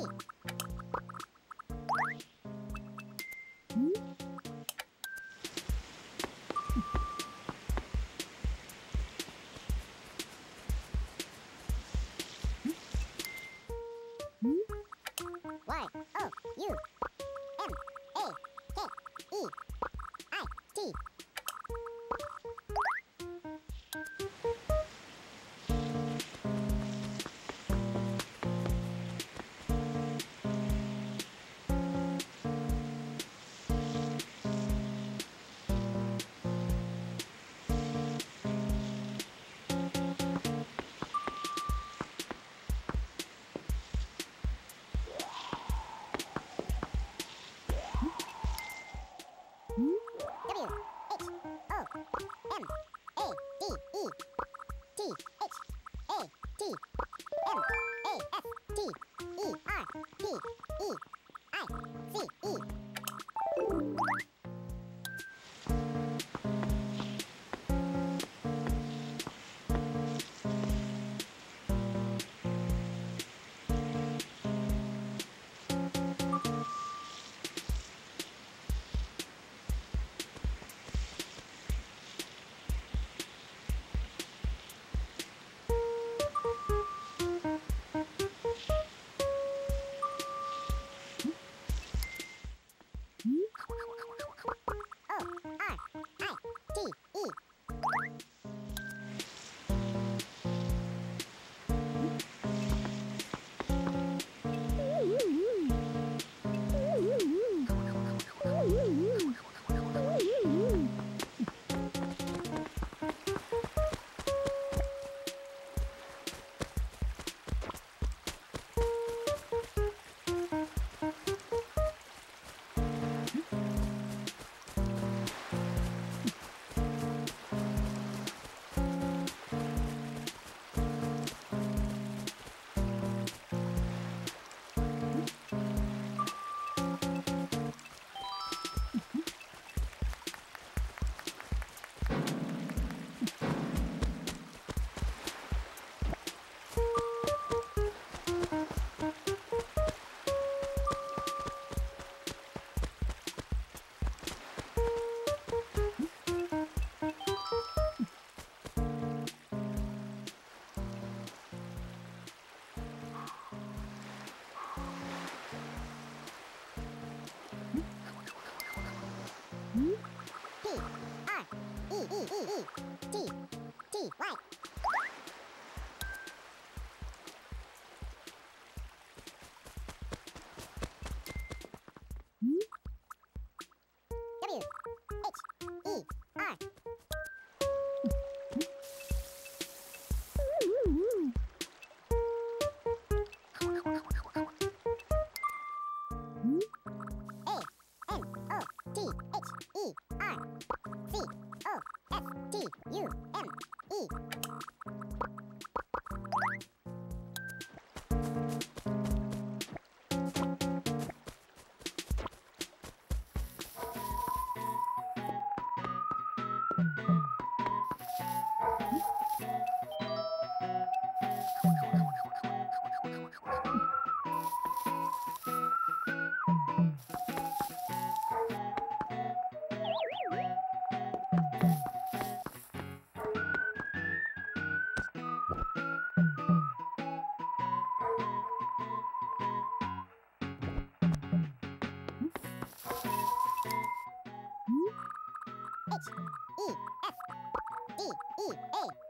Hey. P I E E E E O S T U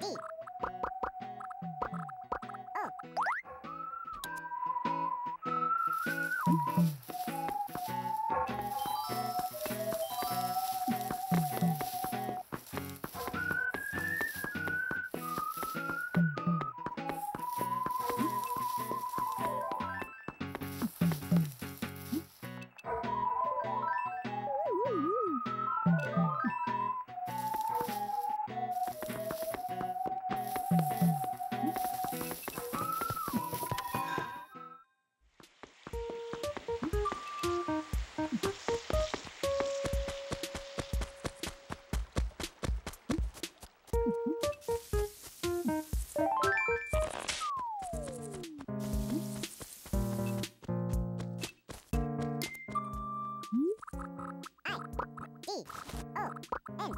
D。嗯。D O N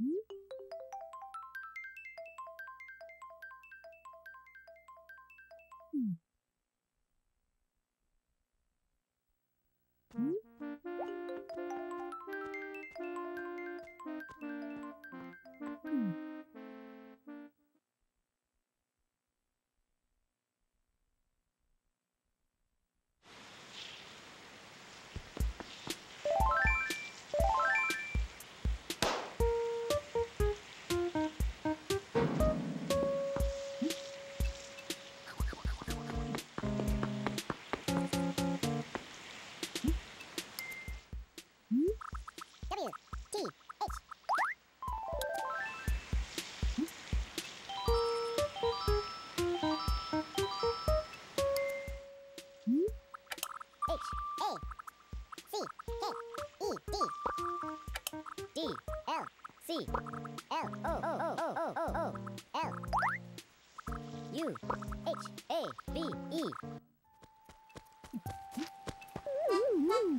Mm-hmm. Woo!